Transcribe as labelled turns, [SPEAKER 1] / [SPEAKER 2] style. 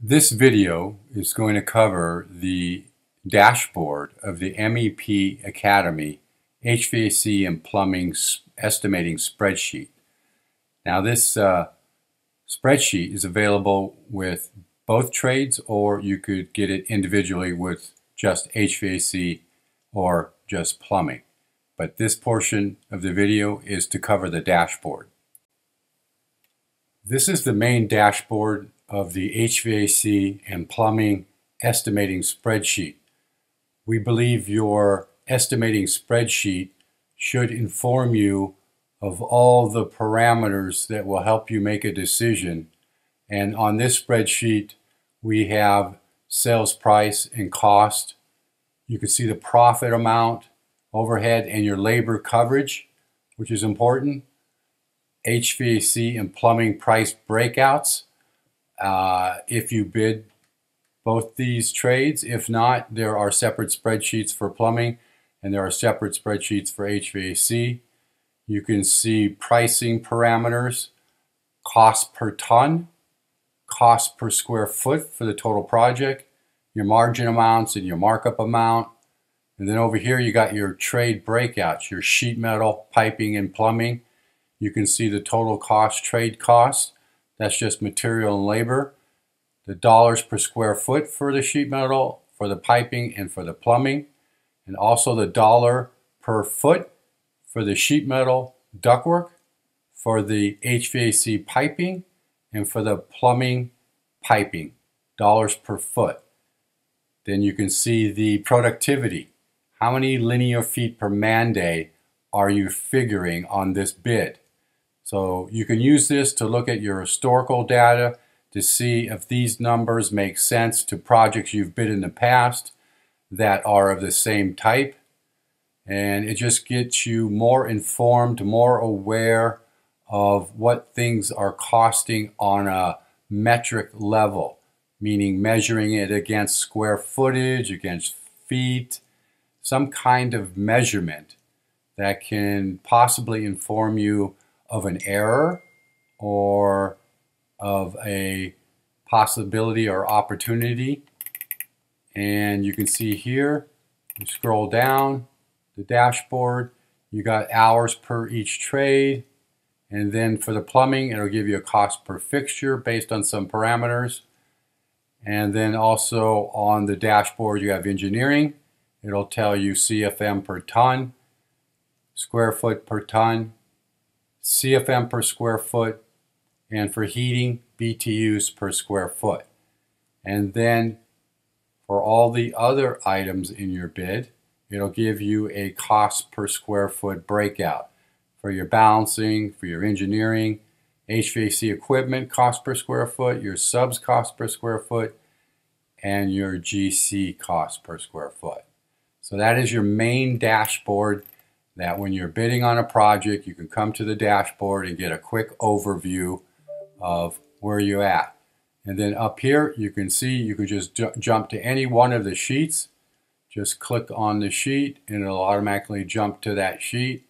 [SPEAKER 1] This video is going to cover the dashboard of the MEP Academy HVAC and Plumbing Estimating Spreadsheet. Now this uh, spreadsheet is available with both trades or you could get it individually with just HVAC or just plumbing. But this portion of the video is to cover the dashboard. This is the main dashboard of the HVAC and plumbing estimating spreadsheet. We believe your estimating spreadsheet should inform you of all the parameters that will help you make a decision. And on this spreadsheet, we have sales price and cost. You can see the profit amount, overhead, and your labor coverage, which is important. HVAC and plumbing price breakouts uh, if you bid both these trades. If not, there are separate spreadsheets for plumbing and there are separate spreadsheets for HVAC. You can see pricing parameters, cost per ton, cost per square foot for the total project, your margin amounts and your markup amount. And then over here you got your trade breakouts, your sheet metal, piping, and plumbing. You can see the total cost, trade cost. That's just material and labor. The dollars per square foot for the sheet metal, for the piping, and for the plumbing. And also the dollar per foot for the sheet metal ductwork, for the HVAC piping, and for the plumbing piping, dollars per foot. Then you can see the productivity. How many linear feet per man day are you figuring on this bid? So you can use this to look at your historical data to see if these numbers make sense to projects you've bid in the past that are of the same type. And it just gets you more informed, more aware of what things are costing on a metric level, meaning measuring it against square footage, against feet, some kind of measurement that can possibly inform you of an error or of a possibility or opportunity. And you can see here, you scroll down the dashboard, you got hours per each trade. And then for the plumbing, it'll give you a cost per fixture based on some parameters. And then also on the dashboard, you have engineering. It'll tell you CFM per ton, square foot per ton, CFM per square foot, and for heating, BTUs per square foot. And then for all the other items in your bid, it'll give you a cost per square foot breakout for your balancing, for your engineering, HVAC equipment cost per square foot, your subs cost per square foot, and your GC cost per square foot. So that is your main dashboard that when you're bidding on a project, you can come to the dashboard and get a quick overview of where you're at. And then up here, you can see you can just jump to any one of the sheets. Just click on the sheet and it'll automatically jump to that sheet.